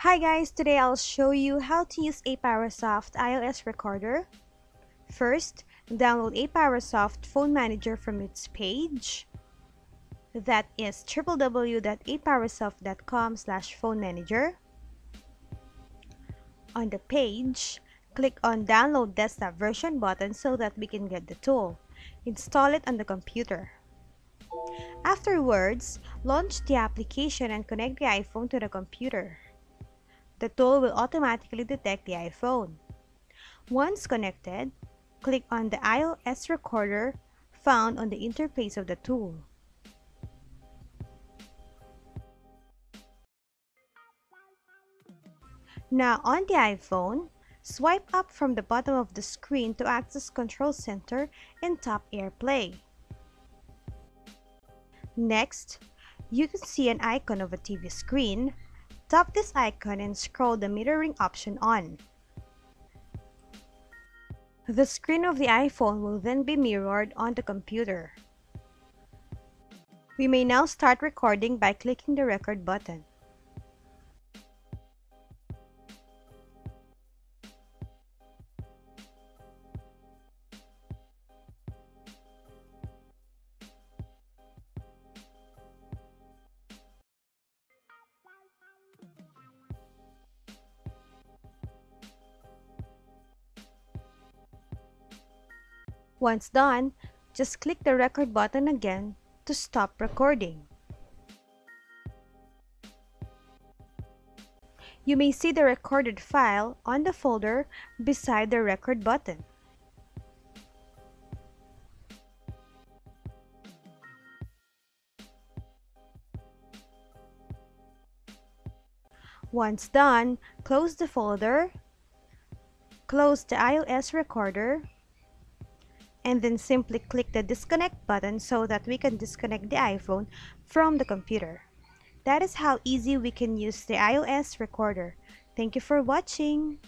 Hi guys, today I'll show you how to use APowerSoft iOS Recorder. First, download APowerSoft Phone Manager from its page. That is www.apowersoft.com slash phone manager. On the page, click on Download Desktop Version button so that we can get the tool. Install it on the computer. Afterwards, launch the application and connect the iPhone to the computer. The tool will automatically detect the iPhone. Once connected, click on the iOS recorder found on the interface of the tool. Now on the iPhone, swipe up from the bottom of the screen to access Control Center and tap AirPlay. Next, you can see an icon of a TV screen Tap this icon and scroll the mirroring option on. The screen of the iPhone will then be mirrored on the computer. We may now start recording by clicking the record button. Once done, just click the record button again to stop recording. You may see the recorded file on the folder beside the record button. Once done, close the folder, close the iOS recorder, and then simply click the disconnect button so that we can disconnect the iPhone from the computer. That is how easy we can use the iOS recorder. Thank you for watching.